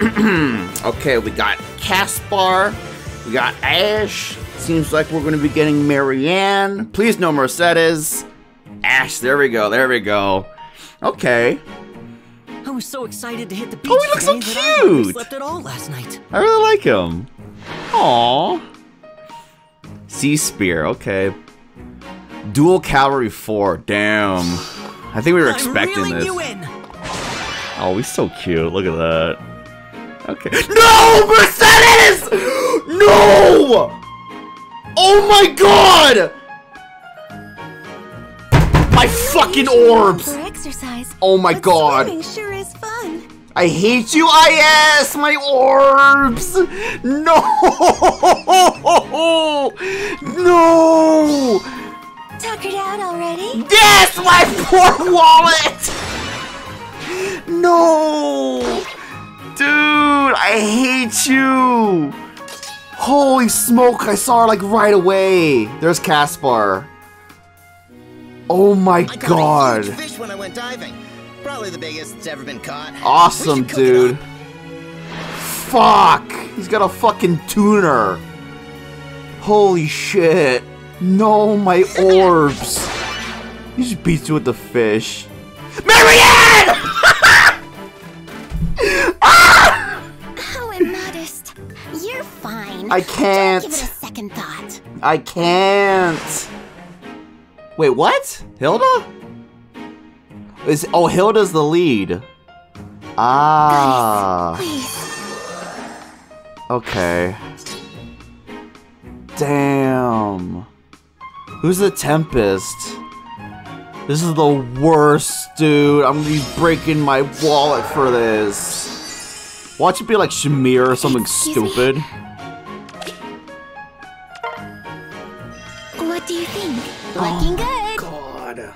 okay, we got Caspar, we got Ashe. Seems like we're gonna be getting Marianne. Please no Mercedes. Ashe, there we go, there we go. Okay. I was so excited to hit the beach Oh, he looks so that I cute. slept at all last night. I really like him. Aww. Sea Spear, okay. Dual Cavalry 4, damn. I think we were expecting this. Oh, he's so cute. Look at that. Okay. No, Mercedes! No! Oh my god! My fucking orbs! For exercise. Oh my god. Sure is fun. I hate you, IS! My orbs! No! No! Tuckered out already? Yes, my poor wallet! No! Dude, I hate you! Holy smoke, I saw her like right away. There's Caspar. Oh my I god. fish when I went diving. Probably the biggest it's ever been caught. Awesome, should cook it dude. Fuck! He's got a fucking tuner. Holy shit. No, my orbs. He just beats you with the fish. Marianne! I can't. Don't give it a second thought. I can't. Wait, what? Hilda? Is oh Hilda's the lead. Ah. Please. Okay. Damn. Who's the Tempest? This is the worst, dude. I'm gonna be breaking my wallet for this. Watch it be like Shamir or something Excuse me? What do you think? Looking good. God.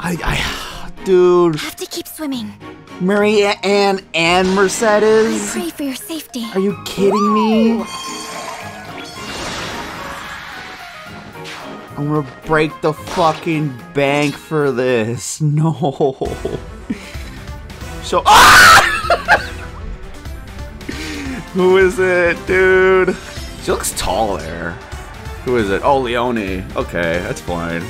I, I, dude. Have to keep swimming. Marianne and I Mercedes? pray for your safety. Are you kidding me? I'm gonna break the fucking bank for this. No. So ah! Who is it, dude? She looks tall there. Who is it? Oh, Leonie. Okay, that's fine.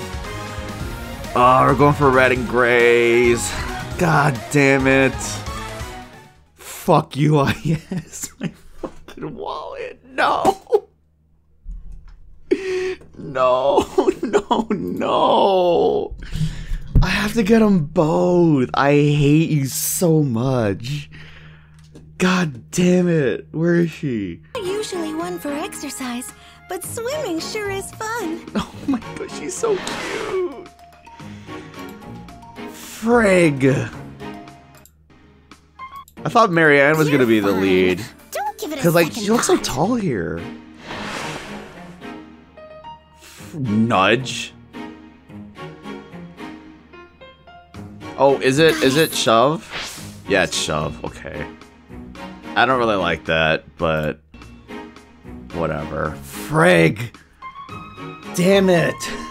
Oh, we're going for red and grays. God damn it. Fuck you, IS. My fucking wallet. No. No, no, no. I have to get them both. I hate you so much. God damn it. Where is she? Usually one for exercise, but swimming sure is fun. Oh my god, she's so cute. Frig. I thought Marianne was gonna be the lead. Don't give it Cause like she looks so tall here. Nudge. Oh, is it is it shove? Yeah, it's shove. Okay. I don't really like that, but whatever. Frig. Damn it.